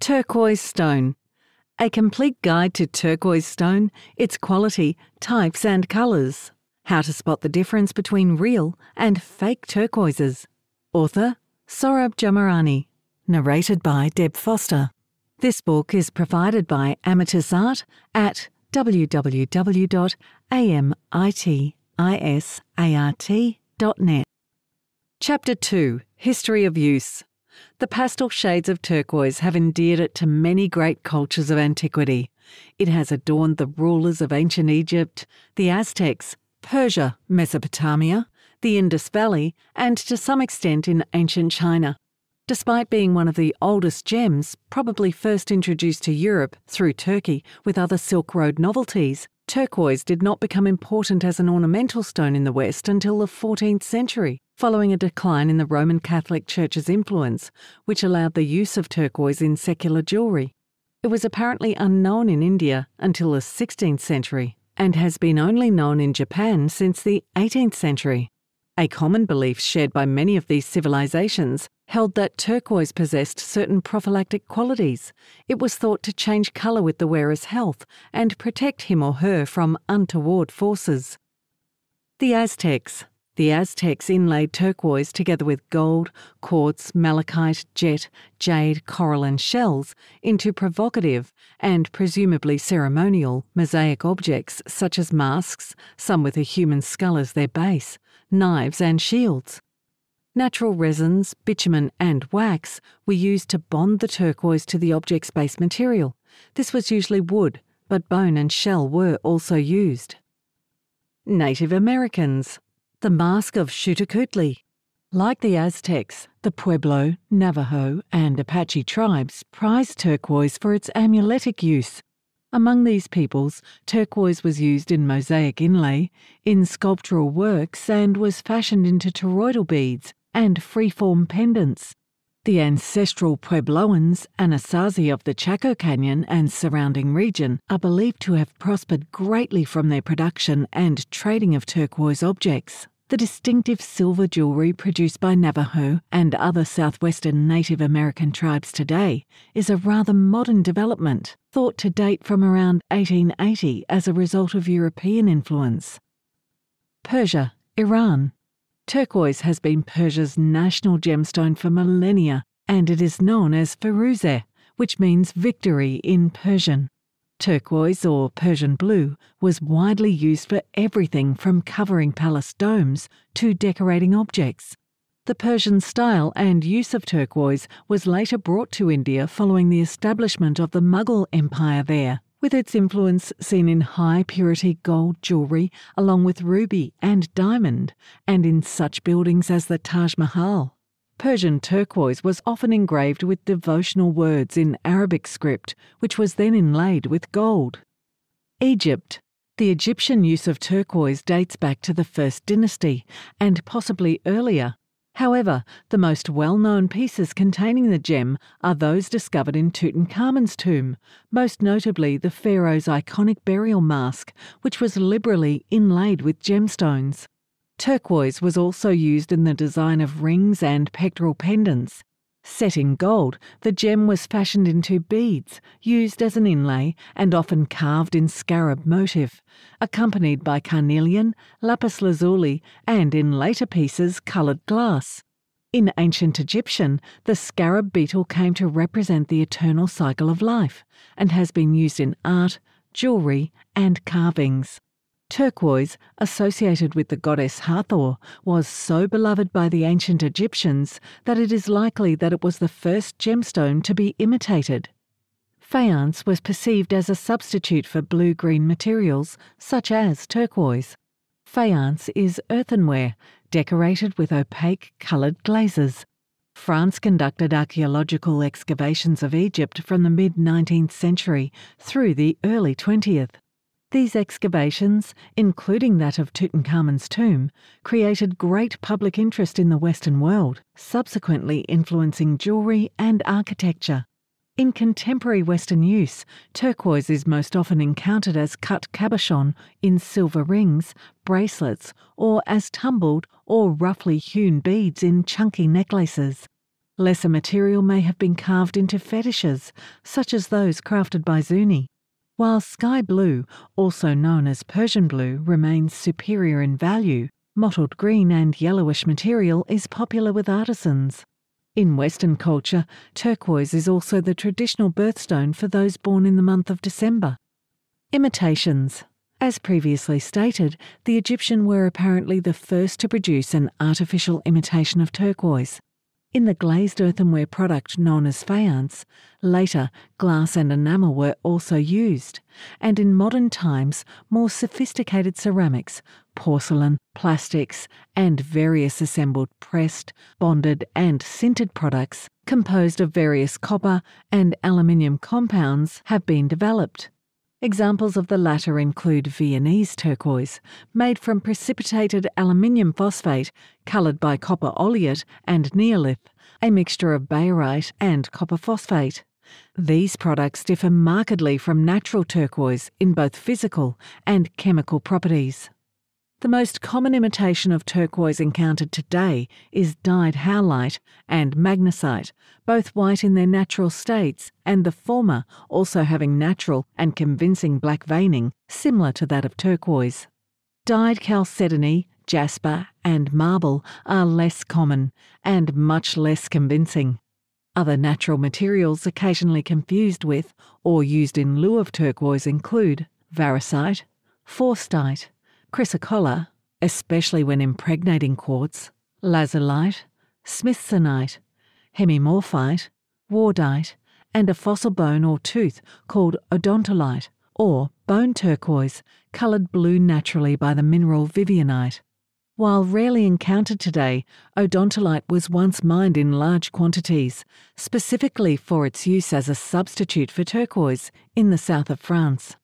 Turquoise stone. A complete guide to turquoise stone, its quality, types, and colours. How to spot the difference between real and fake turquoises. Author Sohrab Jamarani. Narrated by Deb Foster. This book is provided by Amitis Art at www.amitisart.net. Chapter 2 History of Use the pastel shades of turquoise have endeared it to many great cultures of antiquity. It has adorned the rulers of ancient Egypt, the Aztecs, Persia, Mesopotamia, the Indus Valley, and to some extent in ancient China. Despite being one of the oldest gems, probably first introduced to Europe through Turkey with other Silk Road novelties, turquoise did not become important as an ornamental stone in the West until the 14th century following a decline in the Roman Catholic Church's influence, which allowed the use of turquoise in secular jewellery. It was apparently unknown in India until the 16th century and has been only known in Japan since the 18th century. A common belief shared by many of these civilizations held that turquoise possessed certain prophylactic qualities. It was thought to change colour with the wearer's health and protect him or her from untoward forces. The Aztecs, the Aztecs inlaid turquoise together with gold, quartz, malachite, jet, jade, coral, and shells into provocative and presumably ceremonial mosaic objects such as masks, some with a human skull as their base, knives, and shields. Natural resins, bitumen, and wax were used to bond the turquoise to the object's base material. This was usually wood, but bone and shell were also used. Native Americans the Mask of Xiuhtecuhtli. Like the Aztecs, the Pueblo, Navajo, and Apache tribes prized turquoise for its amuletic use. Among these peoples, turquoise was used in mosaic inlay, in sculptural works, and was fashioned into toroidal beads and freeform pendants. The ancestral Puebloans, Anasazi of the Chaco Canyon and surrounding region, are believed to have prospered greatly from their production and trading of turquoise objects. The distinctive silver jewellery produced by Navajo and other southwestern Native American tribes today is a rather modern development, thought to date from around 1880 as a result of European influence. Persia, Iran, Turquoise has been Persia's national gemstone for millennia, and it is known as Firuzeh, which means victory in Persian. Turquoise, or Persian blue, was widely used for everything from covering palace domes to decorating objects. The Persian style and use of turquoise was later brought to India following the establishment of the Mughal Empire there with its influence seen in high purity gold jewellery along with ruby and diamond, and in such buildings as the Taj Mahal. Persian turquoise was often engraved with devotional words in Arabic script, which was then inlaid with gold. Egypt. The Egyptian use of turquoise dates back to the First Dynasty, and possibly earlier, However, the most well known pieces containing the gem are those discovered in Tutankhamun's tomb, most notably the pharaoh's iconic burial mask, which was liberally inlaid with gemstones. Turquoise was also used in the design of rings and pectoral pendants. Set in gold, the gem was fashioned into beads, used as an inlay and often carved in scarab motif, accompanied by carnelian, lapis lazuli, and in later pieces, coloured glass. In ancient Egyptian, the scarab beetle came to represent the eternal cycle of life and has been used in art, jewellery, and carvings. Turquoise, associated with the goddess Hathor, was so beloved by the ancient Egyptians that it is likely that it was the first gemstone to be imitated. Faience was perceived as a substitute for blue green materials, such as turquoise. Faience is earthenware, decorated with opaque coloured glazes. France conducted archaeological excavations of Egypt from the mid 19th century through the early 20th. These excavations, including that of Tutankhamun's tomb, created great public interest in the Western world, subsequently influencing jewellery and architecture. In contemporary Western use, turquoise is most often encountered as cut cabochon in silver rings, bracelets, or as tumbled or roughly hewn beads in chunky necklaces. Lesser material may have been carved into fetishes, such as those crafted by Zuni. While sky blue, also known as Persian blue, remains superior in value, mottled green and yellowish material is popular with artisans. In Western culture, turquoise is also the traditional birthstone for those born in the month of December. Imitations. As previously stated, the Egyptian were apparently the first to produce an artificial imitation of turquoise. In the glazed earthenware product known as faience, later glass and enamel were also used, and in modern times, more sophisticated ceramics, porcelain, plastics, and various assembled pressed, bonded, and sintered products composed of various copper and aluminium compounds have been developed. Examples of the latter include Viennese turquoise, made from precipitated aluminium phosphate coloured by copper oleate and neolith, a mixture of bayerite and copper phosphate. These products differ markedly from natural turquoise in both physical and chemical properties. The most common imitation of turquoise encountered today is dyed howlite and magnesite, both white in their natural states, and the former also having natural and convincing black veining similar to that of turquoise. Dyed chalcedony, jasper, and marble are less common and much less convincing. Other natural materials occasionally confused with or used in lieu of turquoise include variscite, faustite, chrysocolla, especially when impregnating quartz, lazulite, smithsonite, hemimorphite, wardite, and a fossil bone or tooth called odontolite, or bone turquoise, coloured blue naturally by the mineral vivianite. While rarely encountered today, odontolite was once mined in large quantities, specifically for its use as a substitute for turquoise in the south of France.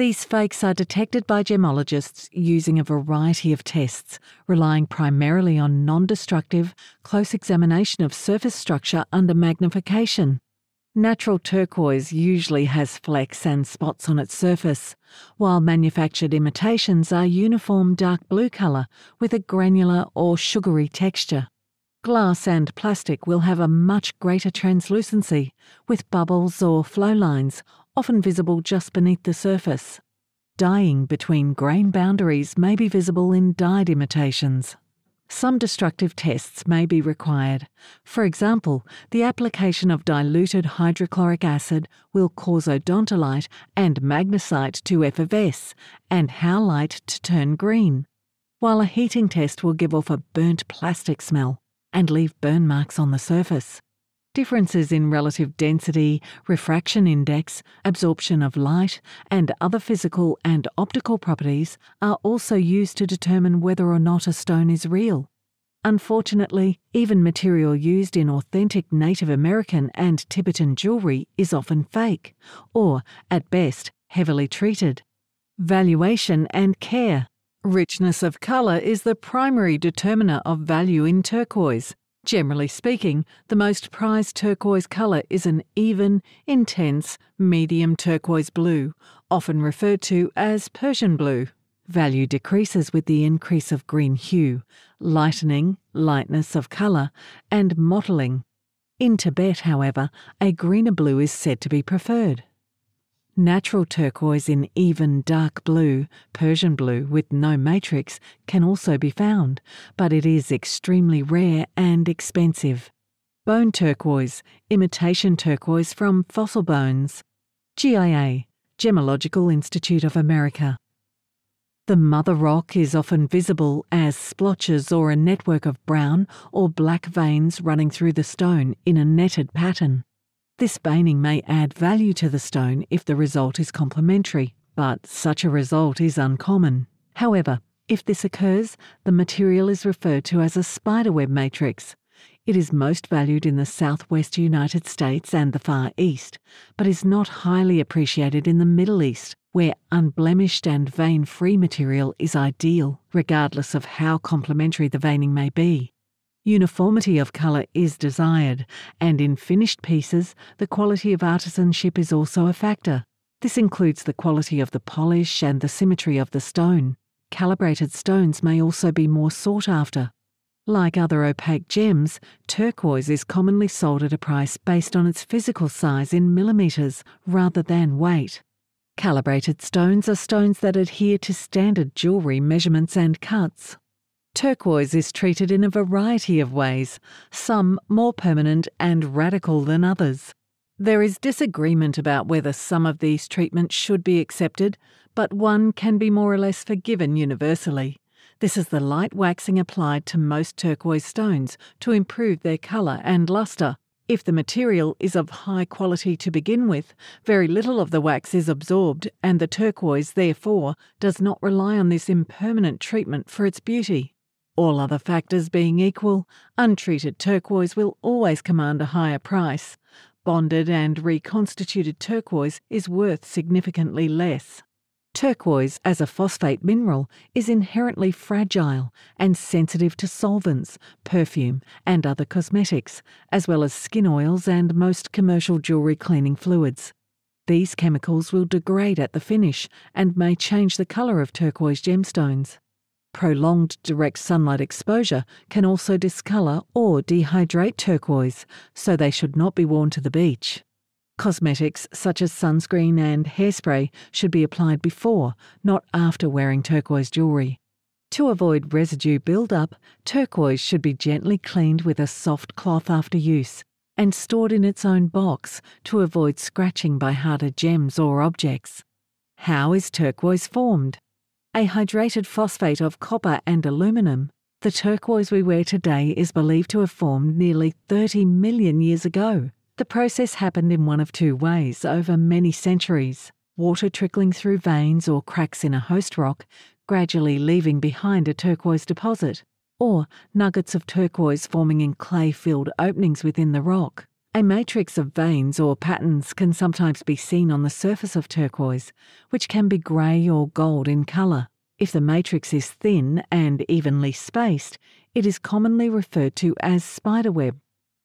These fakes are detected by gemologists using a variety of tests, relying primarily on non destructive, close examination of surface structure under magnification. Natural turquoise usually has flecks and spots on its surface, while manufactured imitations are uniform dark blue colour with a granular or sugary texture. Glass and plastic will have a much greater translucency, with bubbles or flow lines often visible just beneath the surface. Dyeing between grain boundaries may be visible in dyed imitations. Some destructive tests may be required. For example, the application of diluted hydrochloric acid will cause odontolite and magnesite to effervesce and howlite to turn green, while a heating test will give off a burnt plastic smell and leave burn marks on the surface. Differences in relative density, refraction index, absorption of light, and other physical and optical properties are also used to determine whether or not a stone is real. Unfortunately, even material used in authentic Native American and Tibetan jewelry is often fake, or, at best, heavily treated. Valuation and care. Richness of colour is the primary determiner of value in turquoise. Generally speaking, the most prized turquoise colour is an even, intense, medium turquoise blue, often referred to as Persian blue. Value decreases with the increase of green hue, lightening, lightness of colour, and mottling. In Tibet, however, a greener blue is said to be preferred. Natural turquoise in even dark blue, Persian blue with no matrix, can also be found, but it is extremely rare and expensive. Bone turquoise, imitation turquoise from fossil bones. GIA, Gemological Institute of America. The mother rock is often visible as splotches or a network of brown or black veins running through the stone in a netted pattern. This veining may add value to the stone if the result is complementary, but such a result is uncommon. However, if this occurs, the material is referred to as a spiderweb matrix. It is most valued in the southwest United States and the Far East, but is not highly appreciated in the Middle East, where unblemished and vein free material is ideal, regardless of how complementary the veining may be. Uniformity of colour is desired, and in finished pieces, the quality of artisanship is also a factor. This includes the quality of the polish and the symmetry of the stone. Calibrated stones may also be more sought after. Like other opaque gems, turquoise is commonly sold at a price based on its physical size in millimetres rather than weight. Calibrated stones are stones that adhere to standard jewellery measurements and cuts. Turquoise is treated in a variety of ways, some more permanent and radical than others. There is disagreement about whether some of these treatments should be accepted, but one can be more or less forgiven universally. This is the light waxing applied to most turquoise stones to improve their colour and lustre. If the material is of high quality to begin with, very little of the wax is absorbed, and the turquoise, therefore, does not rely on this impermanent treatment for its beauty. All other factors being equal, untreated turquoise will always command a higher price. Bonded and reconstituted turquoise is worth significantly less. Turquoise, as a phosphate mineral, is inherently fragile and sensitive to solvents, perfume, and other cosmetics, as well as skin oils and most commercial jewellery cleaning fluids. These chemicals will degrade at the finish and may change the colour of turquoise gemstones. Prolonged direct sunlight exposure can also discolour or dehydrate turquoise, so they should not be worn to the beach. Cosmetics such as sunscreen and hairspray should be applied before, not after wearing turquoise jewellery. To avoid residue build-up, turquoise should be gently cleaned with a soft cloth after use and stored in its own box to avoid scratching by harder gems or objects. How is turquoise formed? A hydrated phosphate of copper and aluminum. The turquoise we wear today is believed to have formed nearly 30 million years ago. The process happened in one of two ways over many centuries water trickling through veins or cracks in a host rock, gradually leaving behind a turquoise deposit, or nuggets of turquoise forming in clay filled openings within the rock. A matrix of veins or patterns can sometimes be seen on the surface of turquoise, which can be grey or gold in colour. If the matrix is thin and evenly spaced, it is commonly referred to as spiderweb.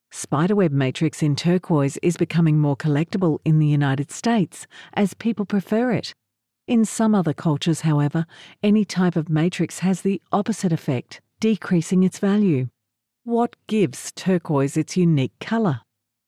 Spiderweb matrix in turquoise is becoming more collectible in the United States as people prefer it. In some other cultures, however, any type of matrix has the opposite effect, decreasing its value. What gives turquoise its unique colour?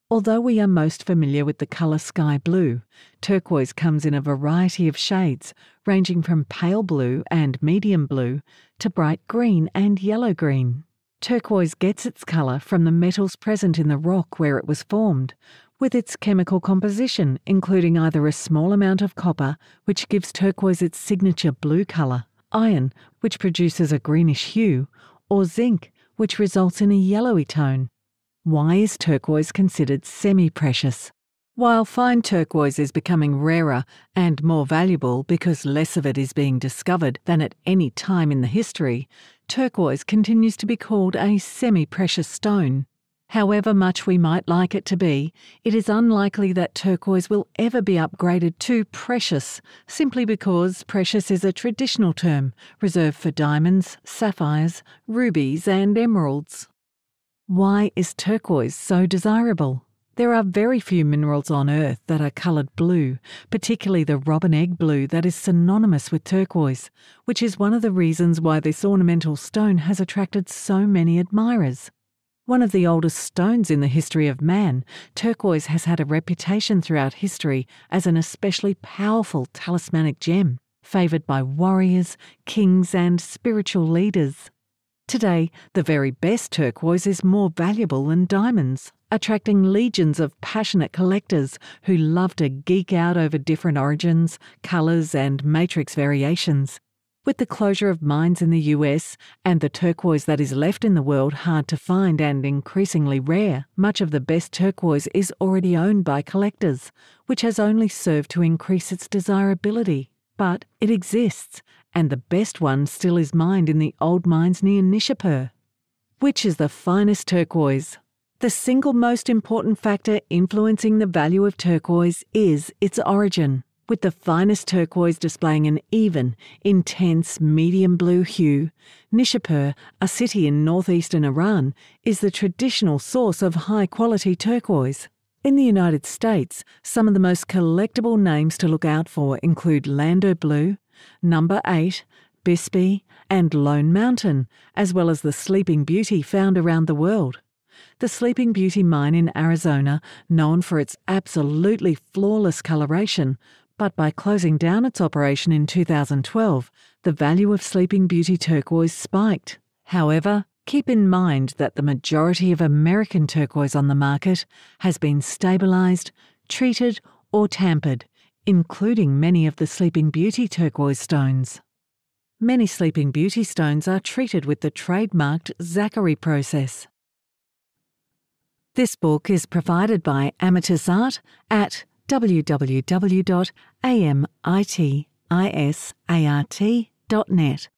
Although we are most familiar with the colour sky blue, turquoise comes in a variety of shades, ranging from pale blue and medium blue to bright green and yellow green. Turquoise gets its colour from the metals present in the rock where it was formed, with its chemical composition, including either a small amount of copper, which gives turquoise its signature blue colour, iron, which produces a greenish hue, or zinc, which results in a yellowy tone. Why is turquoise considered semi precious? While fine turquoise is becoming rarer and more valuable because less of it is being discovered than at any time in the history, turquoise continues to be called a semi precious stone. However much we might like it to be, it is unlikely that turquoise will ever be upgraded to precious, simply because precious is a traditional term reserved for diamonds, sapphires, rubies, and emeralds. Why is turquoise so desirable? There are very few minerals on Earth that are coloured blue, particularly the robin egg blue that is synonymous with turquoise, which is one of the reasons why this ornamental stone has attracted so many admirers. One of the oldest stones in the history of man, turquoise has had a reputation throughout history as an especially powerful talismanic gem, favoured by warriors, kings, and spiritual leaders. Today, the very best turquoise is more valuable than diamonds attracting legions of passionate collectors who love to geek out over different origins, colours, and matrix variations. With the closure of mines in the US and the turquoise that is left in the world hard to find and increasingly rare, much of the best turquoise is already owned by collectors, which has only served to increase its desirability. But it exists, and the best one still is mined in the old mines near Nishapur. Which is the finest turquoise? The single most important factor influencing the value of turquoise is its origin, with the finest turquoise displaying an even, intense medium blue hue. Nishapur, a city in northeastern Iran, is the traditional source of high quality turquoise. In the United States, some of the most collectible names to look out for include Lander Blue, Number 8, Bisbee, and Lone Mountain, as well as the Sleeping Beauty found around the world. The Sleeping Beauty mine in Arizona, known for its absolutely flawless coloration, but by closing down its operation in 2012, the value of Sleeping Beauty turquoise spiked. However, keep in mind that the majority of American turquoise on the market has been stabilised, treated, or tampered, including many of the Sleeping Beauty turquoise stones. Many Sleeping Beauty stones are treated with the trademarked Zachery process. This book is provided by Amitis Art at www.amitisart.net.